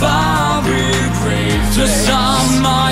fiery grave. Just on my